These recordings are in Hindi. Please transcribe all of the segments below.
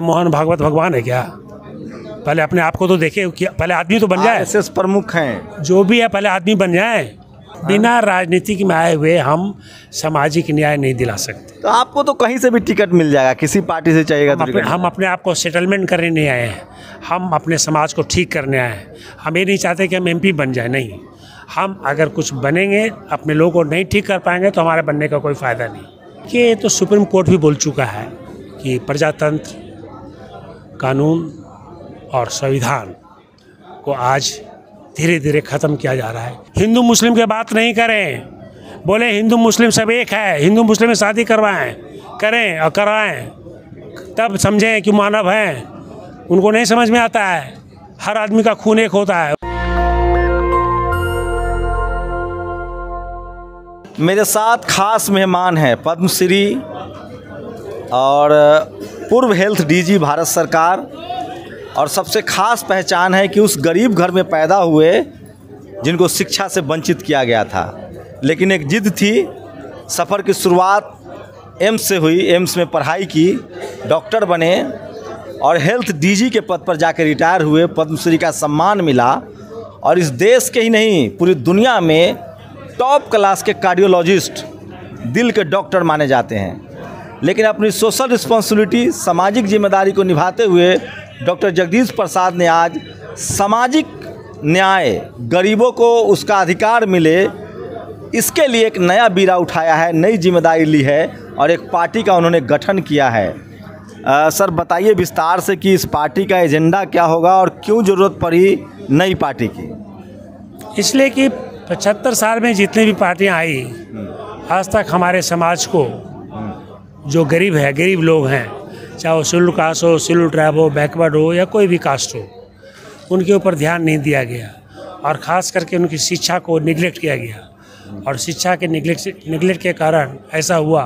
मोहन भागवत भगवान है क्या? पहले अपने आप को तो देखे पहले आदमी तो बन जाए। प्रमुख हैं। जो भी है पहले आदमी बन जाए। बिना राजनीतिक में आए हुए हम सामाजिक न्याय नहीं दिला सकते। तो आपको तो कहीं से भी टिकट मिल जाएगा किसी पार्टी से चाहिएगा हम तो अपने हम अपने आप को सेटलमेंट करने नहीं आए हैं। हम अपने समाज को ठीक करने आए हैं। हम ये नहीं चाहते कि हम एमपी बन जाए नहीं। हम अगर कुछ बनेंगे अपने लोगों को नहीं ठीक कर पाएँगे तो हमारे बनने का कोई फ़ायदा नहीं। कि ये तो सुप्रीम कोर्ट भी बोल चुका है कि प्रजातंत्र कानून और संविधान को आज धीरे धीरे ख़त्म किया जा रहा है। हिंदू मुस्लिम की बात नहीं करें। बोले, हिंदू मुस्लिम सब एक है, हिंदू मुस्लिम में शादी करवाएँ, करें और कराएँ। तब समझें कि मानव हैं। उनको नहीं समझ में आता है। हर आदमी का खून एक होता है। मेरे साथ खास मेहमान हैं, पद्मश्री और पूर्व हेल्थ डीजी भारत सरकार, और सबसे खास पहचान है कि उस गरीब घर में पैदा हुए, जिनको शिक्षा से वंचित किया गया था। लेकिन एक जिद थी, सफ़र की शुरुआत एम्स से हुई। एम्स में पढ़ाई की, डॉक्टर बने, और हेल्थ डीजी के पद पर जाकर रिटायर हुए। पद्मश्री का सम्मान मिला, और इस देश के ही नहीं, पूरी दुनिया में टॉप क्लास के कार्डियोलॉजिस्ट दिल के डॉक्टर माने जाते हैं। लेकिन अपनी सोशल रिस्पॉन्सिबिलिटी सामाजिक ज़िम्मेदारी को निभाते हुए डॉक्टर जगदीश प्रसाद ने आज सामाजिक न्याय गरीबों को उसका अधिकार मिले इसके लिए एक नया बीरा उठाया है नई ज़िम्मेदारी ली है और एक पार्टी का उन्होंने गठन किया है। अ, सर बताइए विस्तार से कि इस पार्टी का एजेंडा क्या होगा और क्यों ज़रूरत पड़ी नई पार्टी की? इसलिए कि पचहत्तर साल में जितनी भी पार्टियाँ आई आज तक हमारे समाज को जो गरीब है, गरीब लोग हैं, चाहे वो शेड्यूल कास्ट हो शेड्यूल ट्राइब हो, बैकवर्ड हो या कोई भी कास्ट हो, उनके ऊपर ध्यान नहीं दिया गया और ख़ास करके उनकी शिक्षा को निगलेक्ट किया गया। और शिक्षा के निगलेक्ट निगलेक्ट के कारण ऐसा हुआ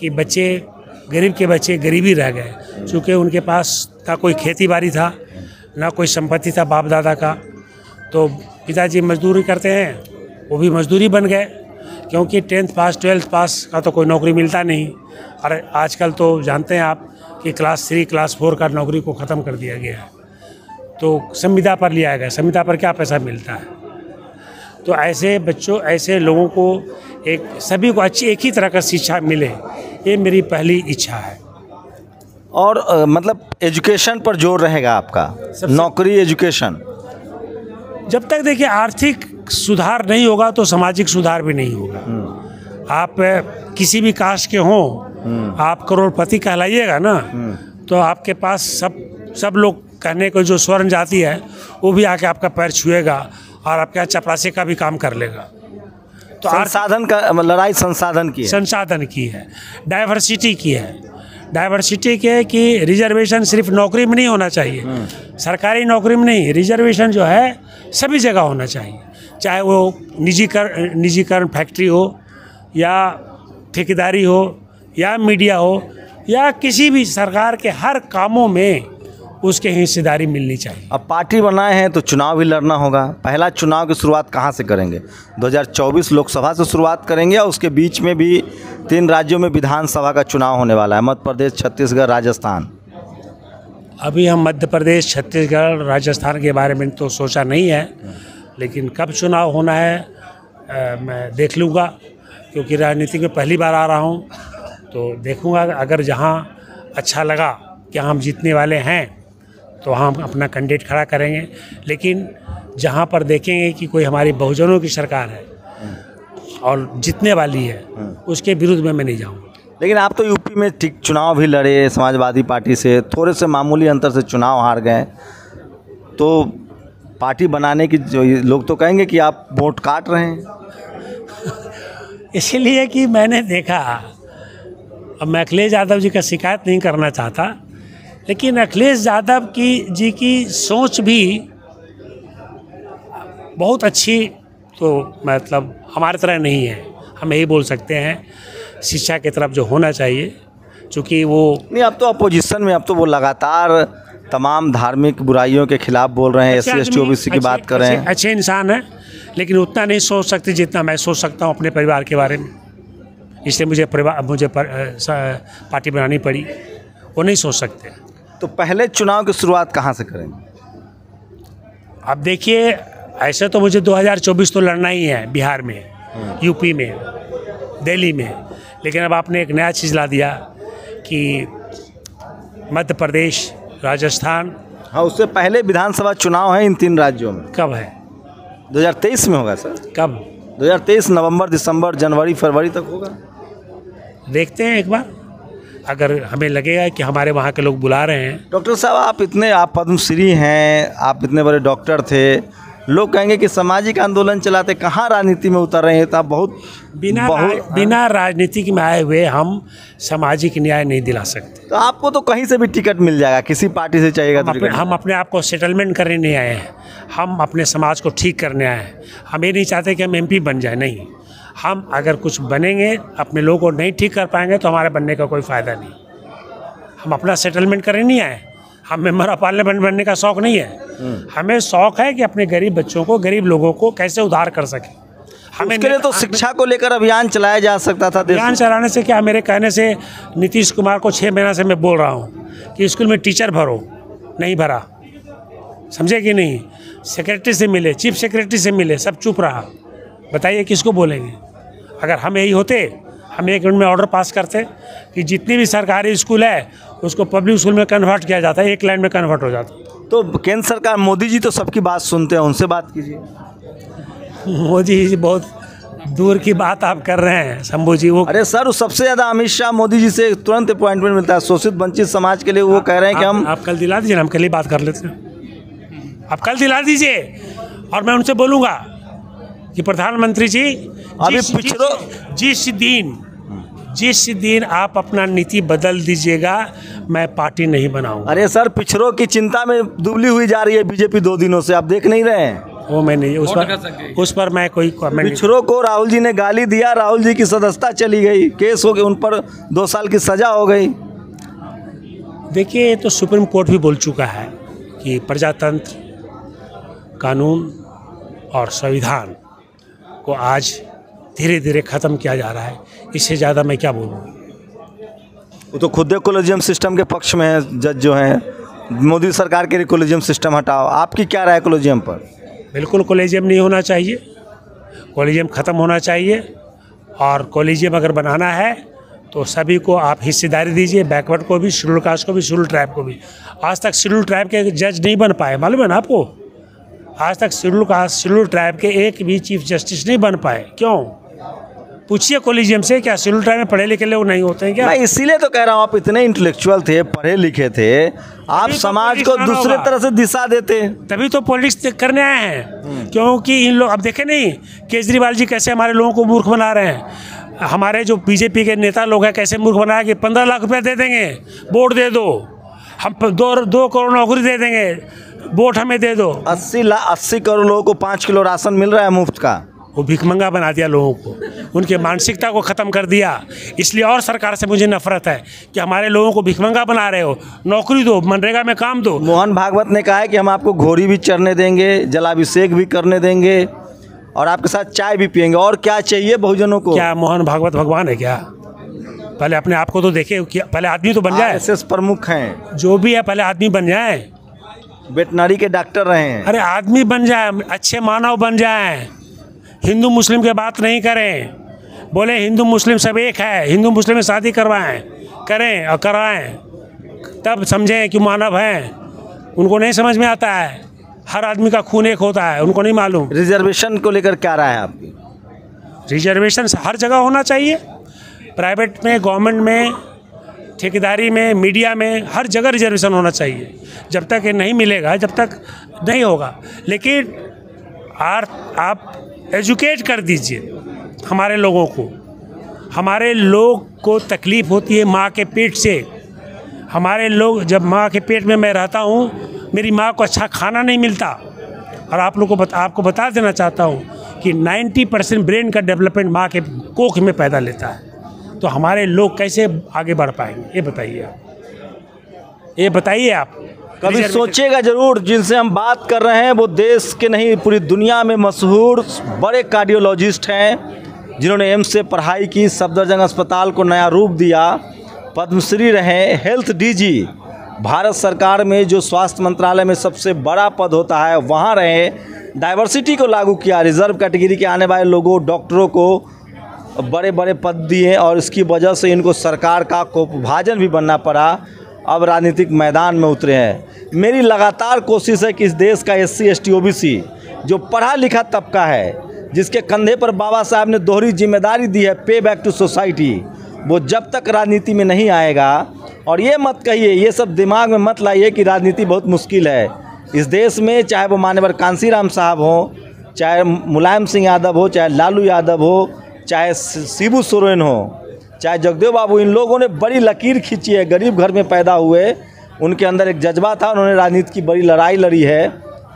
कि बच्चे, गरीब के बच्चे गरीबी रह गए, चूँकि उनके पास ना कोई खेती बाड़ी था, ना कोई संपत्ति था बाप दादा का। तो पिताजी मजदूरी करते हैं, वो भी मजदूरी बन गए। क्योंकि टेंथ पास ट्वेल्थ पास का तो कोई नौकरी मिलता नहीं। और आजकल तो जानते हैं आप कि क्लास थ्री क्लास फोर का नौकरी को ख़त्म कर दिया गया है। तो संविदा पर लिया गया संविदा पर क्या पैसा मिलता है? तो ऐसे बच्चों ऐसे लोगों को एक सभी को अच्छी एक ही तरह का शिक्षा मिले ये मेरी पहली इच्छा है। और अ, मतलब एजुकेशन पर ज़ोर रहेगा आपका? नौकरी एजुकेशन? जब तक देखिए आर्थिक सुधार नहीं होगा तो सामाजिक सुधार भी नहीं होगा। आप किसी भी कास्ट के हों आप करोड़पति कहलाइएगा ना तो आपके पास सब सब लोग कहने को जो स्वर्ण जाति है वो भी आके आपका पैर छुएगा और आपके यहाँ चपरासी का भी काम कर लेगा। तो संसाधन का मतलब लड़ाई संसाधन की है। संसाधन की है डाइवर्सिटी की है। डाइवर्सिटी के कि रिजर्वेशन सिर्फ़ नौकरी में नहीं होना चाहिए सरकारी नौकरी में नहीं रिजर्वेशन जो है सभी जगह होना चाहिए। चाहे वो निजीकरण निजीकरण फैक्ट्री हो या ठेकेदारी हो या मीडिया हो या किसी भी सरकार के हर कामों में उसके हिस्सेदारी मिलनी चाहिए। अब पार्टी बनाए हैं तो चुनाव भी लड़ना होगा। पहला चुनाव की शुरुआत कहाँ से करेंगे? 2024 लोकसभा से शुरुआत करेंगे और उसके बीच में भी तीन राज्यों में विधानसभा का चुनाव होने वाला है। मध्य प्रदेश छत्तीसगढ़ राजस्थान। अभी हम मध्य प्रदेश छत्तीसगढ़ राजस्थान के बारे में तो सोचा नहीं है। लेकिन कब चुनाव होना है अ, मैं देख लूँगा क्योंकि राजनीति में पहली बार आ रहा हूँ तो देखूँगा अगर जहाँ अच्छा लगा कि हम जीतने वाले हैं तो हम अपना कैंडिडेट खड़ा करेंगे। लेकिन जहाँ पर देखेंगे कि कोई हमारी बहुजनों की सरकार है और जीतने वाली है उसके विरुद्ध में मैं नहीं जाऊँगा। लेकिन आप तो यूपी में ठीक चुनाव भी लड़े समाजवादी पार्टी से थोड़े से मामूली अंतर से चुनाव हार गए तो पार्टी बनाने की जो लोग तो कहेंगे कि आप वोट काट रहे हैं। इसीलिए कि मैंने देखा अब मैं अखिलेश यादव जी का शिकायत नहीं करना चाहता लेकिन अखिलेश यादव की जी की सोच भी बहुत अच्छी तो मतलब हमारे तरह नहीं है। हम यही बोल सकते हैं शिक्षा की तरफ़ जो होना चाहिए चूँकि वो नहीं अब तो अपोजिशन में अब तो वो लगातार तमाम धार्मिक बुराइयों के खिलाफ बोल रहे हैं S C S T OBC की बात कर। रहे हैं अच्छे इंसान हैं लेकिन उतना नहीं सोच सकते जितना मैं सोच सकता हूँ अपने परिवार के बारे में। इसलिए मुझे परिवार मुझे पर, पार्टी बनानी पड़ी वो नहीं सोच सकते। तो पहले चुनाव की शुरुआत कहाँ से करेंगे अब देखिए ऐसे तो मुझे 2024 तो लड़ना ही है बिहार में यूपी में दिल्ली में। लेकिन अब आपने एक नया चीज़ ला दिया कि मध्य प्रदेश राजस्थान। हाँ उससे पहले विधानसभा चुनाव है इन तीन राज्यों में। कब है? 2023 में होगा सर। कब? 2023 नवंबर दिसंबर जनवरी फरवरी तक होगा। देखते हैं एक बार। अगर हमें लगेगा कि हमारे वहाँ के लोग बुला रहे हैं। डॉक्टर साहब आप इतने आप पद्मश्री हैं आप इतने बड़े डॉक्टर थे लोग कहेंगे कि सामाजिक आंदोलन चलाते कहाँ राजनीति में उतर रहे हैं? तो आप बहुत बिना बहुत राज- बिना राजनीतिक में आए हुए हम सामाजिक न्याय नहीं दिला सकते। तो आपको तो कहीं से भी टिकट मिल जाएगा किसी पार्टी से चाहिएगा हम तो अपने हम अपने आप को सेटलमेंट करने नहीं आए हैं। हम अपने समाज को ठीक करने आए हैं। हम ये नहीं चाहते कि हम एमपी बन जाए नहीं। हम अगर कुछ बनेंगे अपने लोगों को नहीं ठीक कर पाएँगे तो हमारे बनने का कोई फ़ायदा नहीं। हम अपना सेटलमेंट करने नहीं आए। हम मेंबर ऑफ़ पार्लियामेंट बनने का शौक नहीं है। हमें शौक है कि अपने गरीब बच्चों को गरीब लोगों को कैसे उधार कर सके। उसके लिए तो शिक्षा को लेकर अभियान चलाया जा सकता था अभियान चलाने से क्या मेरे कहने से नीतीश कुमार को छः महीना से मैं बोल रहा हूँ कि स्कूल में टीचर भरो नहीं भरा। समझे कि नहीं? सेक्रेटरी से मिले चीफ सेक्रेटरी से मिले सब चुप रहा। बताइए किसको बोलेंगे? अगर हम यही होते हम एक मिनट में ऑर्डर पास करते कि जितनी भी सरकारी स्कूल है उसको पब्लिक स्कूल में कन्वर्ट किया जाता है एक लाइन में कन्वर्ट हो जाता है। तो केंद्र सरकार मोदी जी तो सबकी बात सुनते हैं उनसे बात कीजिए। मोदी जी बहुत दूर की बात आप कर रहे हैं शंभू जी वो अरे सर सबसे ज़्यादा अमित शाह मोदी जी से तुरंत अपॉइंटमेंट मिलता है। शोषित वंचित समाज के लिए वो कह रहे हैं कि हम आप कल दिला दीजिए हम कल ही बात कर लेते हैं। आप कल दिला दीजिए और मैं उनसे बोलूँगा कि प्रधानमंत्री जी अभी पिछड़ो- जिस दिन जिस दिन आप अपना नीति बदल दीजिएगा मैं पार्टी नहीं बनाऊँगा। अरे सर पिछड़ों की चिंता में दुबली हुई जा रही है बीजेपी दो दिनों से आप देख नहीं रहे हैं। वो मैं नहीं उस पर उस पर मैं कोई कमेंट पिछड़ों को राहुल जी ने गाली दिया राहुल जी की सदस्यता चली गई केस हो गए उन पर दो साल की सजा हो गई। देखिए ये तो सुप्रीम कोर्ट भी बोल चुका है कि प्रजातंत्र कानून और संविधान को आज धीरे धीरे ख़त्म किया जा रहा है। इससे ज़्यादा मैं क्या बोलूँ? वो तो खुद कोलेजियम सिस्टम के पक्ष में है जज जो हैं। मोदी सरकार के लिए कोलेजियम सिस्टम हटाओ। आपकी क्या राय कोलेजियम पर? बिल्कुल कॉलेजियम नहीं होना चाहिए। कॉलेजियम ख़त्म होना चाहिए। और कॉलेजियम अगर बनाना है तो सभी को आप हिस्सेदारी दीजिए बैकवर्ड को भी शेड्यूल कास्ट को भी शेड्यूल ट्राइब को भी। आज तक शेड्यूल ट्राइब के जज नहीं बन पाए। मालूम है ना आपको? आज तक शेड्यूल कास्ट शेड्यूल ट्राइब के एक भी चीफ जस्टिस नहीं बन पाए। क्यों? पूछिए कॉलेजियम से क्या ट्राइब में पढ़े लिखे लोग नहीं होते हैं क्या? मैं इसीलिए तो कह रहा हूँ आप इतने इंटेलेक्चुअल थे पढ़े लिखे थे आप तो समाज को दूसरे तरह से दिशा देते तभी तो पॉलिटिक्स करने आए हैं क्योंकि इन लोग अब देखे नहीं केजरीवाल जी कैसे हमारे लोगों को मूर्ख बना रहे हैं। हमारे जो बीजेपी के नेता लोग हैं कैसे मूर्ख बनाया कि पंद्रह लाख रुपया दे देंगे वोट दे दो। हम दो दो करोड़ नौकरी दे देंगे वोट हमें दे दो। अस्सी लाख अस्सी करोड़ लोगों को पाँच किलो राशन मिल रहा है मुफ़्त का। वो भिखमंगा बना दिया लोगों को। उनके मानसिकता को ख़त्म कर दिया। इसलिए और सरकार से मुझे नफरत है कि हमारे लोगों को भिखमंगा बना रहे हो। नौकरी दो मनरेगा में काम दो। मोहन भागवत ने कहा है कि हम आपको घोड़ी भी चढ़ने देंगे जलाभिषेक भी करने देंगे और आपके साथ चाय भी पियेंगे। और क्या चाहिए बहुजनों को? क्या मोहन भागवत भगवान है क्या? पहले अपने आप को तो देखे पहले आदमी तो बन जाए। आरएसएस प्रमुख हैं। जो भी है पहले आदमी बन जाए। वेटनरी के डॉक्टर रहे हैं। अरे आदमी बन जाए अच्छे मानव बन जाए। हिंदू मुस्लिम की बात नहीं करें। बोले हिंदू मुस्लिम सब एक है हिंदू मुस्लिम में शादी करवाएँ करें और कराएँ। तब समझें कि मानव हैं। उनको नहीं समझ में आता है। हर आदमी का खून एक होता है उनको नहीं मालूम। रिजर्वेशन को लेकर क्या राय है आपकी? रिजर्वेशन हर जगह होना चाहिए। प्राइवेट में गवर्नमेंट में ठेकेदारी में मीडिया में हर जगह रिजर्वेशन होना चाहिए। जब तक ये नहीं मिलेगा जब तक नहीं होगा। लेकिन आर आप एजुकेट कर दीजिए हमारे लोगों को। हमारे लोग को तकलीफ़ होती है माँ के पेट से। हमारे लोग, जब माँ के पेट में मैं रहता हूँ, मेरी माँ को अच्छा खाना नहीं मिलता। और आप लोग को बता, आपको बता देना चाहता हूँ कि 90 परसेंट ब्रेन का डेवलपमेंट माँ के कोख में पैदा लेता है। तो हमारे लोग कैसे आगे बढ़ पाएँगे? ये बताइए आप। ये बताइए आप। कभी सोचेगा ज़रूर जिनसे हम बात कर रहे हैं वो देश के नहीं पूरी दुनिया में मशहूर बड़े कार्डियोलॉजिस्ट हैं जिन्होंने एम्स से पढ़ाई की सफदरजंग अस्पताल को नया रूप दिया। पद्मश्री रहे हेल्थ डीजी। भारत सरकार में जो स्वास्थ्य मंत्रालय में सबसे बड़ा पद होता है वहाँ रहे। डाइवर्सिटी को लागू किया रिज़र्व कैटेगरी के आने वाले लोगों डॉक्टरों को बड़े बड़े पद दिए और इसकी वजह से इनको सरकार का कोपभाजन भी बनना पड़ा। अब राजनीतिक मैदान में उतरे हैं। मेरी लगातार कोशिश है कि इस देश का S C S T O B C जो पढ़ा लिखा तबका है, जिसके कंधे पर बाबा साहब ने दोहरी ज़िम्मेदारी दी है पे बैक टू सोसाइटी वो जब तक राजनीति में नहीं आएगा। और ये मत कहिए, ये सब दिमाग में मत लाइए कि राजनीति बहुत मुश्किल है। इस देश में चाहे वो मान्यवर कांसी राम साहब हों, चाहे मुलायम सिंह यादव हो, चाहे लालू यादव हो, चाहे शिबू सोरेन हो चाहे जगदेव बाबू, इन लोगों ने बड़ी लकीर खींची है। गरीब घर में पैदा हुए। उनके अंदर एक जज्बा था, उन्होंने राजनीति की बड़ी लड़ाई लड़ी है।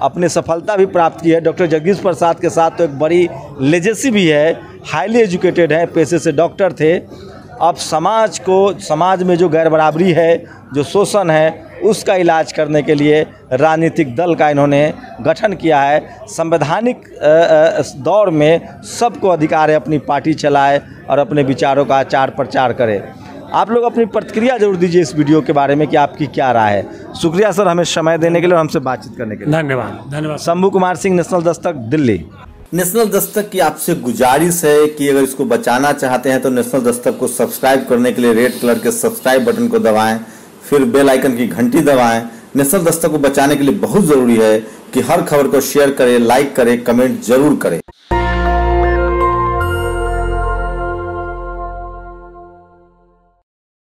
अपने सफलता भी प्राप्त की है। डॉक्टर जगदीश प्रसाद के साथ तो एक बड़ी लेजेसी भी है। हाईली एजुकेटेड है, पेशे से डॉक्टर थे। अब समाज को, समाज में जो गैर बराबरी है, जो शोषण है उसका इलाज करने के लिए राजनीतिक दल का इन्होंने गठन किया है। संवैधानिक दौर में सबको अधिकार है अपनी पार्टी चलाए और अपने विचारों का आचार प्रचार करे। आप लोग अपनी प्रतिक्रिया ज़रूर दीजिए इस वीडियो के बारे में कि आपकी क्या राय है। शुक्रिया सर हमें समय देने के लिए और हमसे बातचीत करने के लिए। धन्यवाद धन्यवाद। शंभू कुमार सिंह नेशनल दस्तक दिल्ली। नेशनल दस्तक की आपसे गुजारिश है कि अगर इसको बचाना चाहते हैं तो नेशनल दस्तक को सब्सक्राइब करने के लिए रेड कलर के सब्सक्राइब बटन को दबाएँ। फिर बेल आइकन की घंटी दबाएँ। नेशनल दस्तक को बचाने के लिए बहुत ज़रूरी है कि हर खबर को शेयर करें, लाइक करें, कमेंट ज़रूर करें।